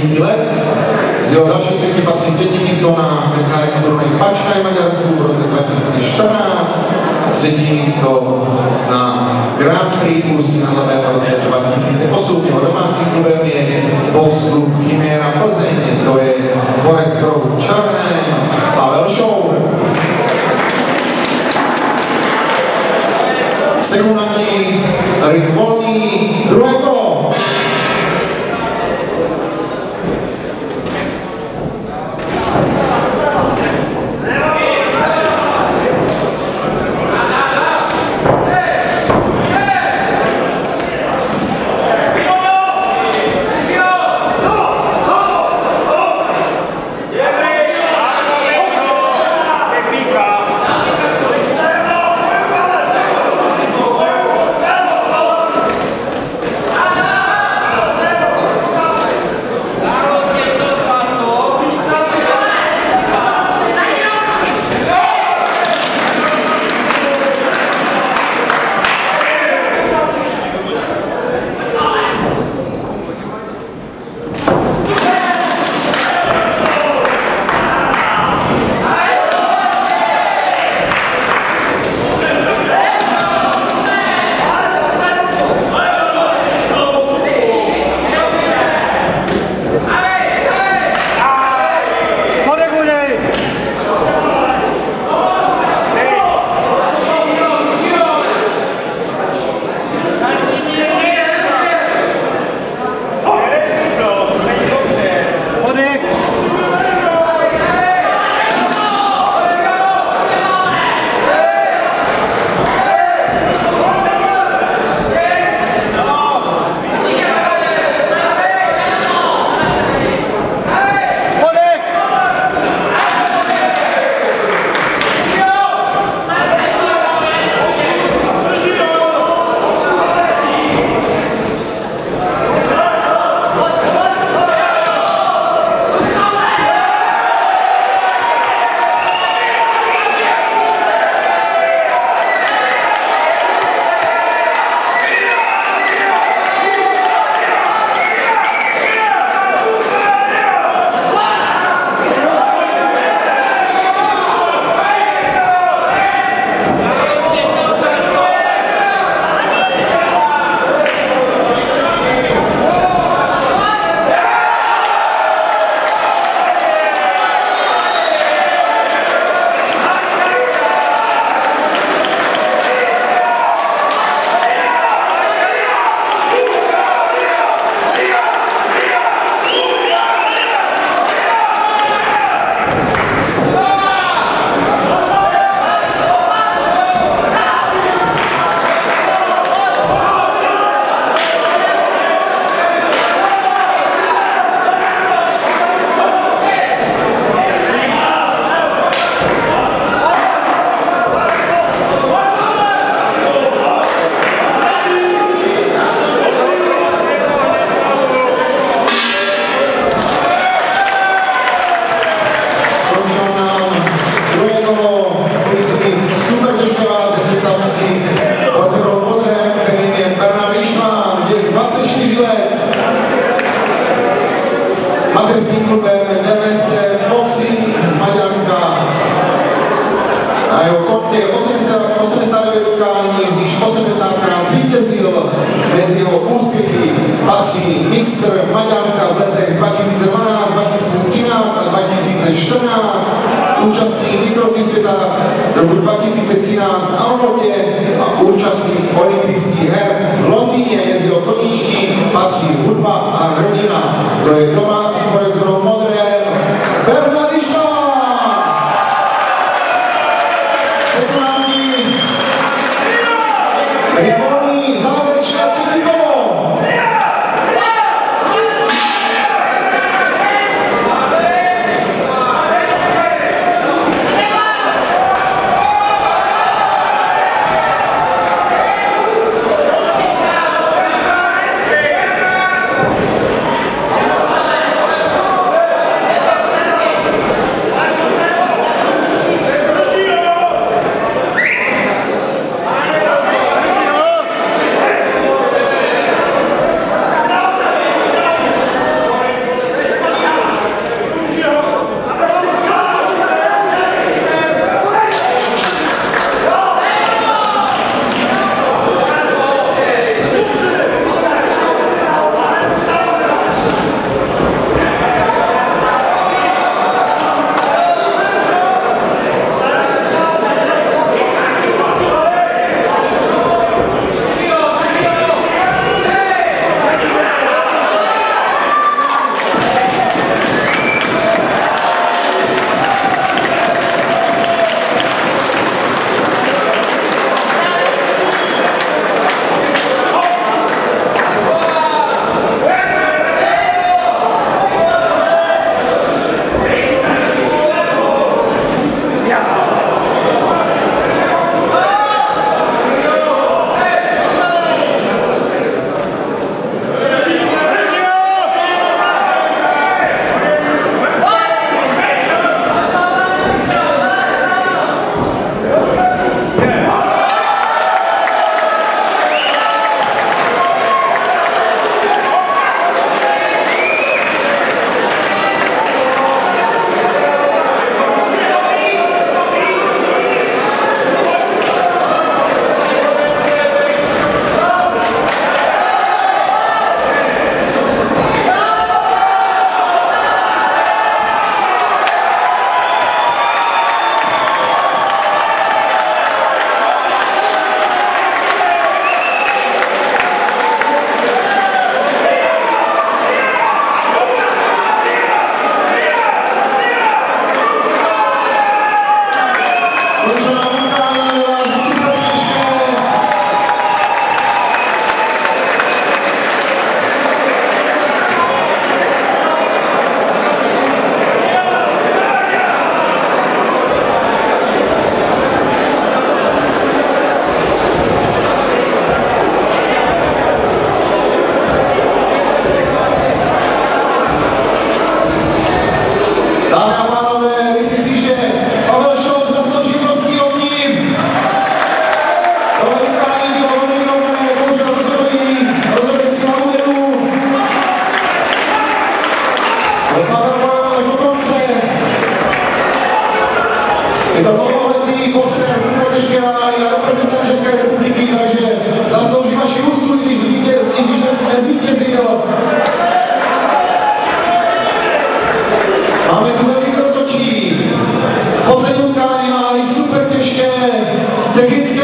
9 let. Z jeho další úspěchy patří třetí místo na mezinárodním turnaji Pačkaj Maďarsku v roce 2014 a třetí místo na Grand Prix Ústí na Labé v roce 2008. Jeho domácí klubem je Box Club Chimera Plzeň, to je borec hrobu Červené, Pavel Šour. Sekundanti ring volný, druhé kolo. republiky patří mistr Maďarska v letech 2012, 2013 a 2014, účastník mistrovství světa roku 2013 v Almodě a účastník olympijských her v Londýně je z jeho koníčky, patří hudba a hrdina. To je domácí projekt modré Bernardištová! Sekundářní The kids